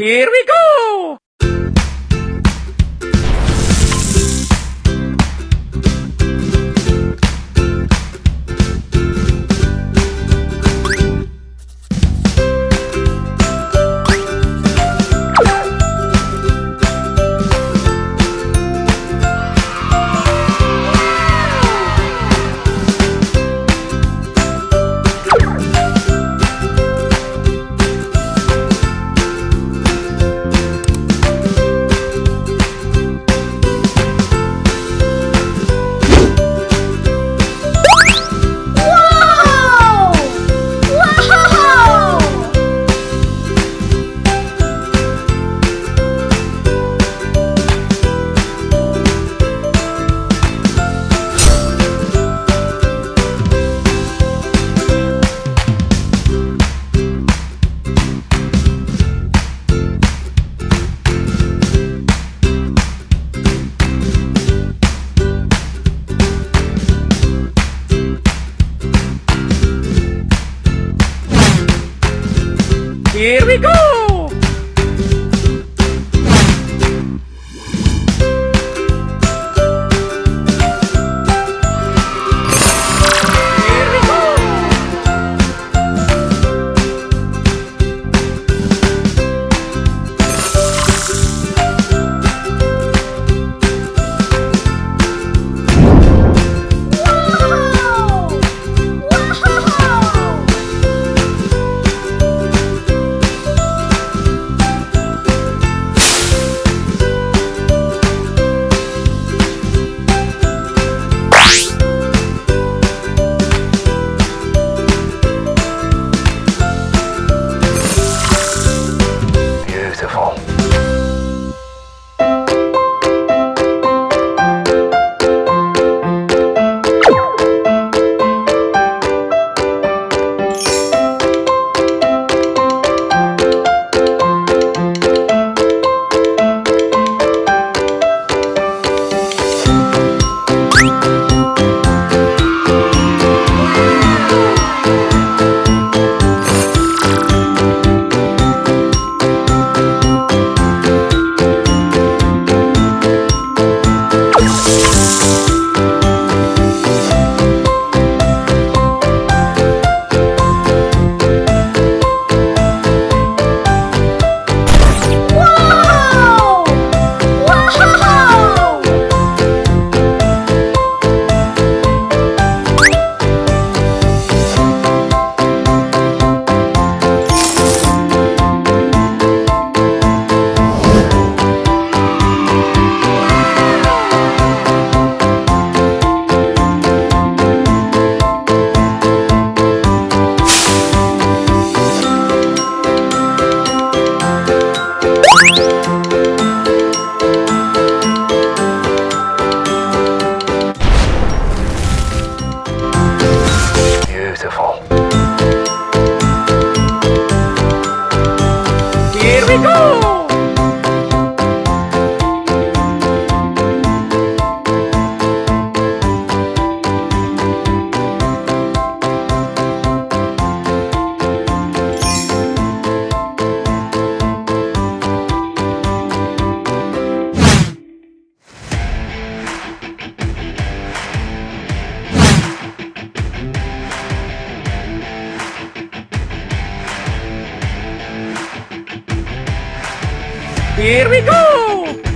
Here we go! We go! Here we go!